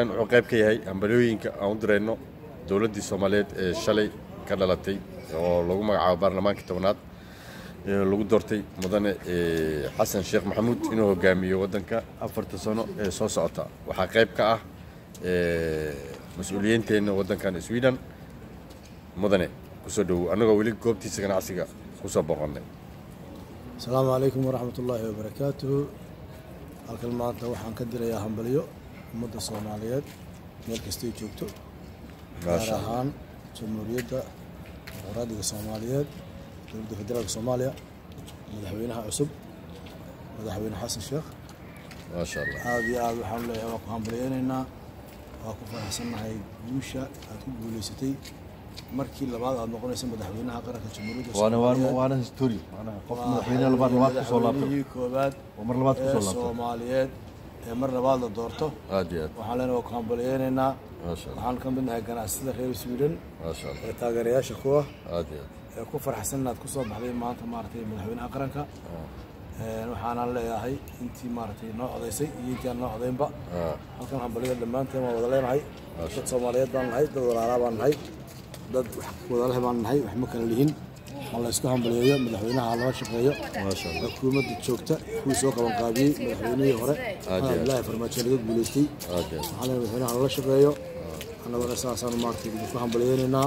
wuxuu qayb ka yahay hambalyooyinka aan u dirayno dowladdii soomaaliyeed ee shalay ka dhalatay oo lagu magacaabo baarlamaankii tobnaad ee lagu doortay mudane xasan sheekh maxamuud inuu hogaamiyo waddanka afarta sano ee soo socota. Waxaa qayb ka ah mas'uuliyiinteenna waddankan sweden mudane ku soo dhowow annagoo weli goobtiisa ganacsiga ku soo boqonnay. Asalaamu calaykum waraxmat ullaahi wabarakaatuhu halkan maanta waxaan ka dirayaa hambalyo ummadda soomaaliyeed meel kastay joogto gaar ahaan jamhuuriyadda dimuqraadiga soomaaliyeed dowladda federaalka soomaaliya madaxweynaha cusub madaxweyne xasan sheekh maasha allah aada iyo aada waxaan leeyahay waa ku hambalyeynaynaa waa ku faraxsannahay guusha aad ku guulaysatay markii labaad aad noqonaysa madaxweynaha qaranka jamhuuriyadda Soomaaliyeed. maanaha qof madaxweyne labaad labaad kusoo laabtay koowaad oo mar labaad kusoo laabtay soomaaliyeed ee mar labaad la doorto. Waxaan leenahay waa ku allah. Waxaan ka mid nahay ganacsatada reer allah. ee taageerayaasha kuwa. Ee ku faraxsan inaad ku soo baxday maanta maaragtay madaxweynaha qaranka. Een, waxaanan leeyahay intii maaragtay noo codaysay iyo intii aan noo codaynba halkan hambalyada dhammaanteen waan wada leenahay. Dad soomaaliyeed baan nahay dad walaalaa baan nahay dad wax wadaleh baan nahay wax ma kala lihin la isku hambalyeeyo madaxweynaha lala shaqeeyo xukuumadda joogta kuwii soo qaban qaabiyey madaxweynihii hore abdullaahi farmaajo laga guuleystay waxaa le madaxweynaha lala shaqeeyo annaguna saasaan maartay ku hambalyeynaynaa